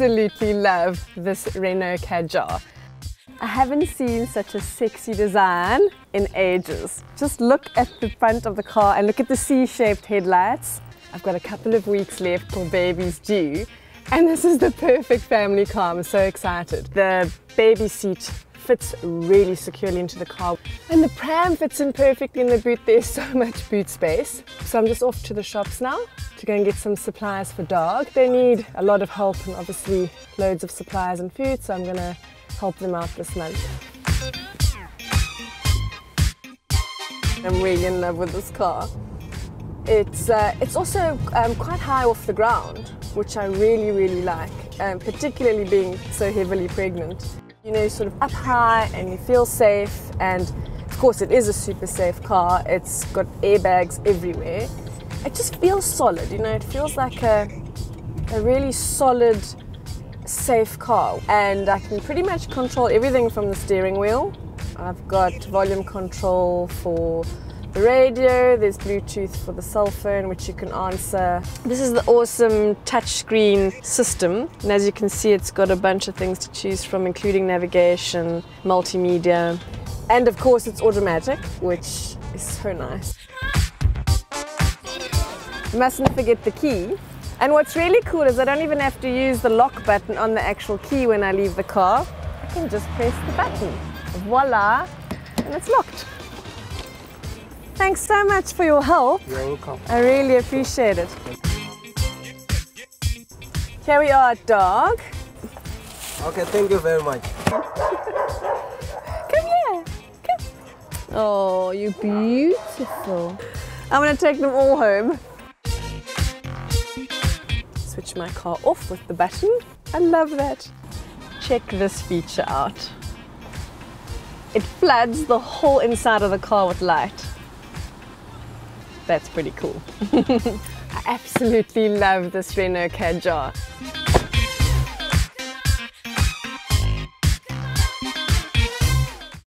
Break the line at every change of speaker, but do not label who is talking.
absolutely love this Renault Kadjar. I haven't seen such a sexy design in ages. Just look at the front of the car and look at the C-shaped headlights. I've got a couple of weeks left till baby's due and this is the perfect family car. I'm so excited. The baby seat fits really securely into the car and the pram fits in perfectly in the boot. There's so much boot space. So I'm just off to the shops now to go and get some supplies for dog. They need a lot of help and obviously loads of supplies and food so I'm gonna help them out this month. I'm really in love with this car. It's, uh, it's also um, quite high off the ground, which I really, really like, um, particularly being so heavily pregnant. You know, sort of up high and you feel safe and of course it is a super safe car. It's got airbags everywhere. It just feels solid, you know, it feels like a, a really solid safe car and I can pretty much control everything from the steering wheel. I've got volume control for radio, there's Bluetooth for the cell phone which you can answer. This is the awesome touchscreen system and as you can see it's got a bunch of things to choose from including navigation, multimedia and of course it's automatic which is so nice. You mustn't forget the key and what's really cool is I don't even have to use the lock button on the actual key when I leave the car. I can just press the button. Voila, and it's locked. Thanks so much for your help.
You're welcome.
I really appreciate it. Here we are, dog.
Okay, thank you very much.
Come here. Come. Oh, you're beautiful. I'm gonna take them all home switch my car off with the button. I love that. Check this feature out. It floods the whole inside of the car with light. That's pretty cool. I absolutely love this Renault Kadjar.